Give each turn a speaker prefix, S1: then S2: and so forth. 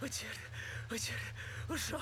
S1: 我接着我接着我上